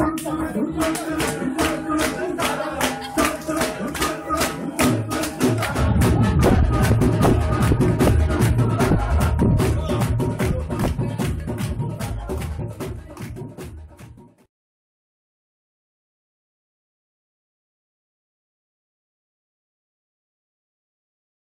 三三五三。